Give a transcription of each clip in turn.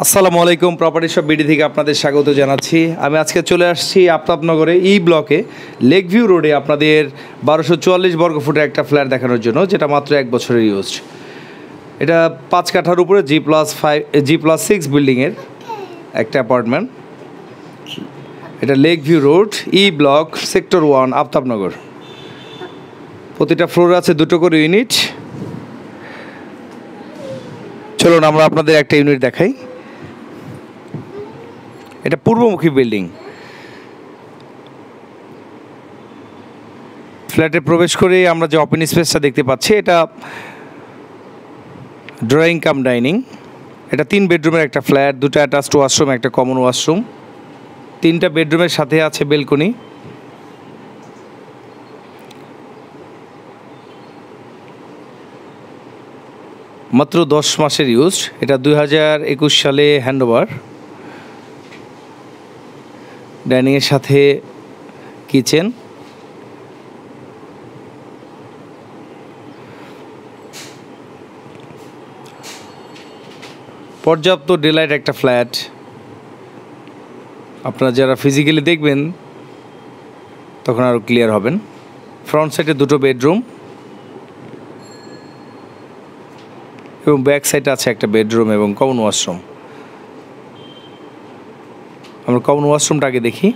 আসসালামু আলাইকুম property shop BD থেকে আপনাদের স্বাগত জানাচ্ছি। আমি আজকে চলে আসছি আফতাবনগরে ই ব্লকে লেক ভিউ রোডে আপনাদের বারোশো চুয়াল্লিশ বর্গ ফুটের একটা ফ্ল্যাট দেখানোর জন্য, যেটা মাত্র এক বছরের ইউজ এটা পাঁচ কাঠার উপরে G plus five G plus six বিল্ডিংয়ের একটা অ্যাপার্টমেন্ট এটা lake view road E block sector one Aftabnagar. প্রতিটা ফ্লোরে আছে দুটো করে ইউনিট চলুন আমরা আপনাদের একটা ইউনিট দেখাই। এটা পূর্বমুখী বিল্ডিং। ফ্ল্যাটে প্রবেশ করে আমরা যে ওপেন স্পেসটা দেখতে পাচ্ছি, এটা ড্রয়িং কাম ডাইনিং এটা তিন বেডরুমের একটা ফ্ল্যাট দুটো অ্যাটাচড ওয়াশরুম একটা কমন ওয়াশরুম তিনটা বেডরুমের সাথে আছে বেলকনি মাত্র দশ মাসের ইউজ এটা দুই হাজার একুশ সালে হ্যান্ডওভার ডাইনিংয়ের সাথে কিচেন। পর্যাপ্ত ডেলাইট একটা ফ্ল্যাট আপনারা যারা ফিজিক্যালি দেখবেন, তখন আরও ক্লিয়ার হবেন। ফ্রন্ট সাইডে দুটো বেডরুম এবং ব্যাক সাইডে আছে একটা বেডরুম এবং কমন ওয়াশরুম আমরা কমন ওয়াশরুমটা আগে দেখি।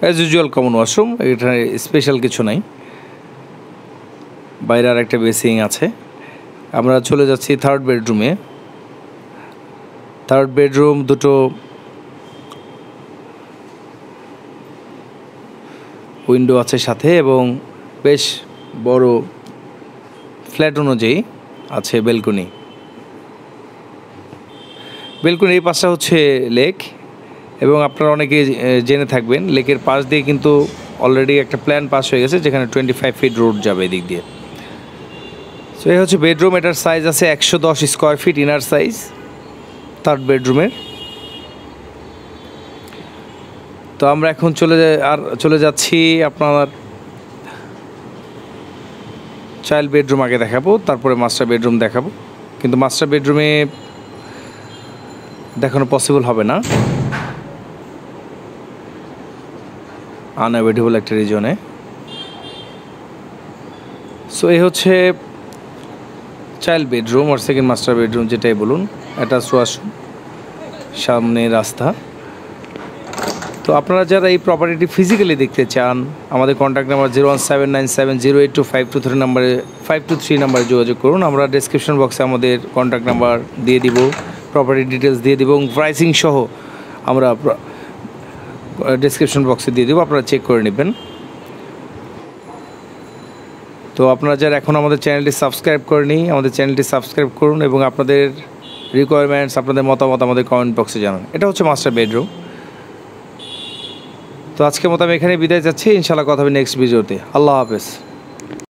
অ্যাজ ইউজুয়াল কমন ওয়াশরুম এখানে স্পেশাল কিছু নাই। বাইরে আর একটা বেসিং আছে। আমরা চলে যাচ্ছি থার্ড বেডরুমে থার্ড বেডরুম দুটো উইন্ডো আছে সাথে এবং বেশ বড় ফ্ল্যাট অনুযায়ী আছে বেলকনি। বেলকনি এই পাশটা হচ্ছে লেক এবং আপনারা অনেকে জেনে থাকবেন, লেকের পাশ দিয়ে কিন্তু অলরেডি একটা প্ল্যান পাস হয়ে গেছে, যেখানে টোয়েন্টি ফাইভ ফিট রোড যাবে এদিক দিয়ে। সো এই হচ্ছে বেডরুম এটার সাইজ আছে একশো দশ square feet inner size third বেডরুমের তো আমরা এখন চলে আর চলে যাচ্ছি আপনার চাইল্ড বেডরুম আগে দেখাবো, তারপরে মাস্টার বেডরুম দেখাবো। কিন্তু মাস্টার বেডরুমে দেখানো পসিবল হবে না। আনঅ্যাভেলেবল একটা রিজনে সো এই হচ্ছে চাইল্ড বেডরুম আর সেকেন্ড মাস্টার বেডরুম যেটাই বলুন এটা ওয়াশরুম সামনে রাস্তা। তো আপনারা যারা এই প্রপার্টিটি ফিজিক্যালি দেখতে চান, আমাদের contact number zero one seven nine seven zero eight two five two three নাম্বারে ফাইভ টু থ্রি নাম্বারে যোগাযোগ করুন। আমরা ডিসক্রিপশন বক্সে আমাদের কন্ট্যাক্ট নাম্বার দিয়ে দিব প্রপার্টি ডিটেলস দিয়ে দিব এবং প্রাইসিং সহ আমরা ডিসক্রিপশন বক্সে দিয়ে দেবো, আপনারা চেক করে নেবেন। তো আপনারা যারা এখন আমাদের চ্যানেলটি সাবস্ক্রাইব করেনি আমাদের চ্যানেলটি সাবস্ক্রাইব করুন এবং আপনাদের রিকোয়ারমেন্টস আপনাদের মতামত আমাদের কমেন্ট বক্সে জানান। এটা হচ্ছে মাস্টার বেডরুম তো আজকের মতো আমি এখানে বিদায় যাচ্ছি। ইনশাআল্লাহ কথা হবে নেক্সট ভিডিওতে আল্লাহ হাফেজ।